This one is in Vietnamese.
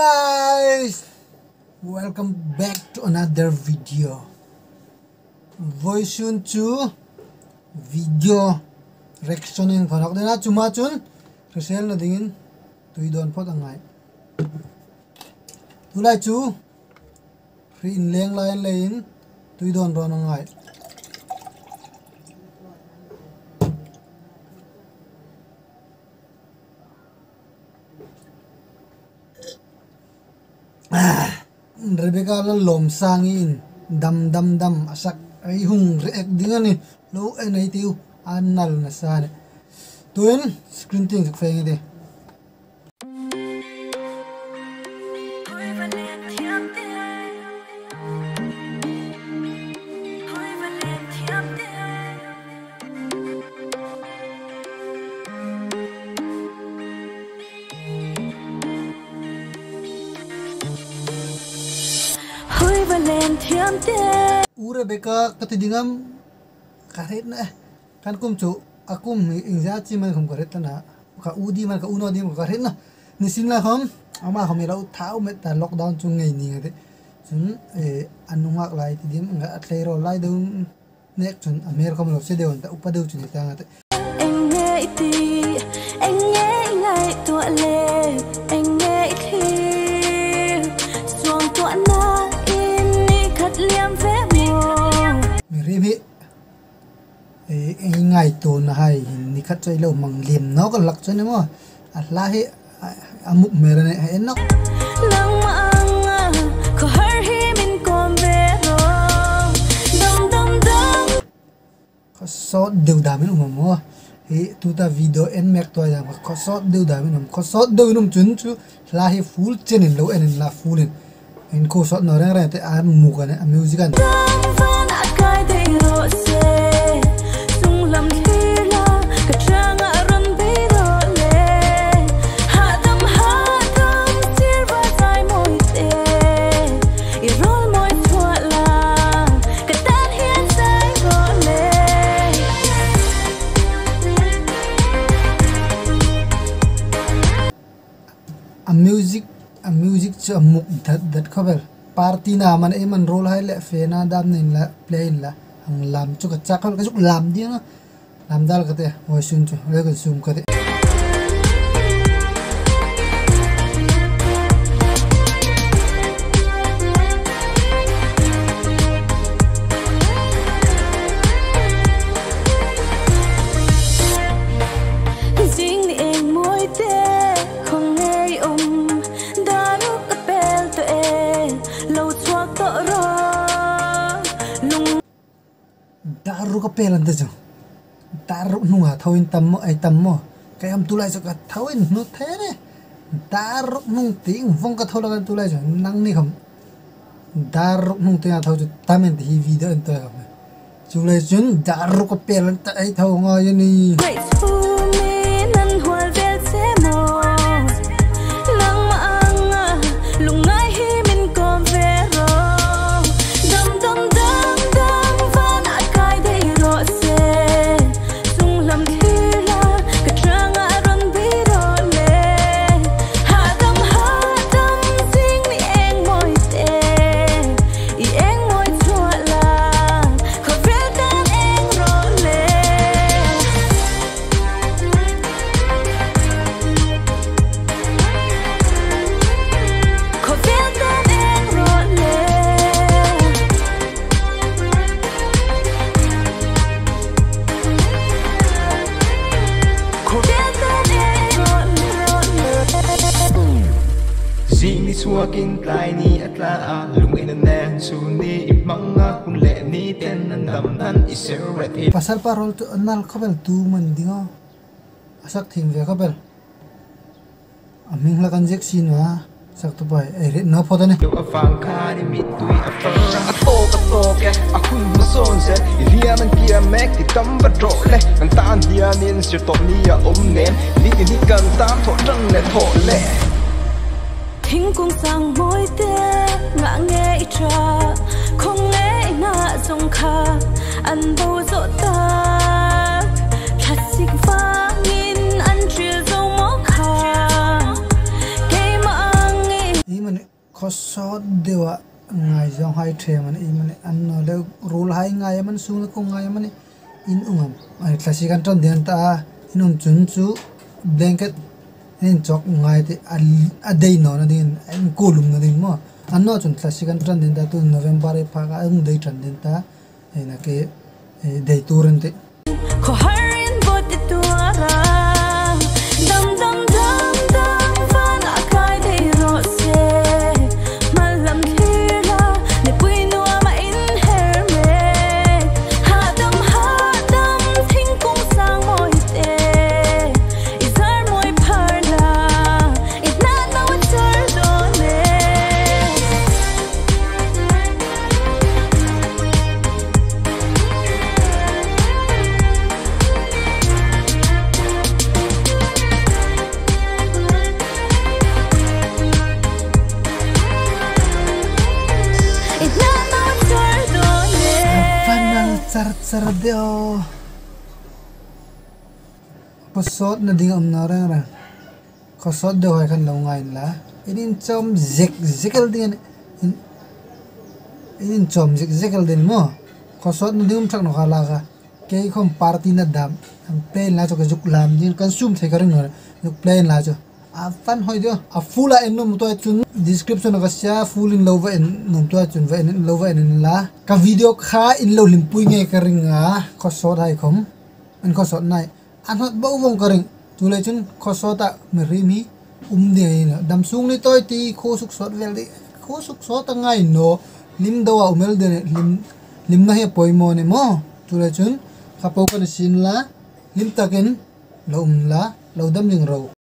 guys welcome back to another video. Voice to video reaction in phanak dena chuma chun resel na dingin tui don phot angai tulai chu ri in leng lai lein tui don ron angai rebekalan lom sangin. Dam dam dam asak ay hung reek dingan ni lo eh, ay na itiw anal na sana tuwin screen ting sakfay nga ure beka katidingam karet na kan kum chu akum ingza chi man khum karet na ka udi man ka uno di ka karet na nisin la khom ama khom ilo thau met ta lockdown chu ngai ni ngade chun e anungak lai ti dim nga atleiro lai dun nek chun amer kom lo se deon ta upadeu chun ta ngate anh nghe ti anh nghe ngay tua lệ ngai tu na hai ni khat chai lo mang lim no ka lak chane mo a la he amuk mera ne he nok lăng mang có har hi min con về rồi ko so deu da min um mo he tu ta video en mek to ya ko so deu da min um ko so deu num chun chu la he full chen in lo en la full in en ko so no rang rang te a mu ka ne music an chu a thật that that cover party na man em man role hai le fe na dam nin la play in la ang lam chu ka chak ka chu lam di na lam dal ka te ho sun chu le ka sum ka te daru ka pelan te chu daru nu ha thoin tam mo ai tam mo cái am tu lai chu ka nó thế the ta daru nung ting vong ka thola ka tu lai chu nang không, ta daru nung te a cho ta mình hi video en to lai chun daru ka pelan ta ai thau nga yani great to me nan Zini suakin tlai ni atla a lung ina nen su ni imanga kun le ni ten nan dam nan iser ret hit pasal parol tu anal kabel tu man dingo asak thing ve kabel aming la kan jek sin wa sak tu pai ai re no phoda ne do a fang ka ni mi tui a fer a to ka to ke a kun ma son se ria man kia mek ti tam ba dro le kan tan dia nin sir to ni a om nen ni ni kan tam tho rang le tho le khinh cung sang mối tê ngã nghe tra Không nghe na dòng kha Ăn bầu dỗ ta Thật xích vang in ăn chia dâu mó kha sot ạ. Ngài dòng hai the man i man an no le rule hai ngai man su na ko ngai man in ungam ai xích ăn ton điện ta. In inum chun chú. Blanket in chok ngai te a dei no na din an kolum na din mo. An no chun klasi kan ton den ta tu november e pha ga ang dei ton den ta. Ai na ke dei turen te panal char char deo oh. pasot na ding am na rang rang. Khosot de hoy kan lo ngai la. Inin chom zek, zekel ding in inin chom zek, zekel den mo. Khosot na ding thak no khala ga ke khom party na dam. Am plane la cho ka juk lam din consume sum the karang no juk plane la cho fan hoi jo a full a enum to chun description ka sia full in lova en num to chun va en lova en la. Ka video kha in lo lim pui nge ka ringa khosot dai khom. An khosot nai. An hot bo wong ka ring. Tu le chun kho so ta me ri mi. Um de na. Dam sung ni toi ti kho suk so vel di. Kho suk so ta ngai no. Lim do wa umel de lim lim na he poi mo ne mo. Tu le chun. Ka po ka sin la. Lim taken lo um la. Lo dam ling ro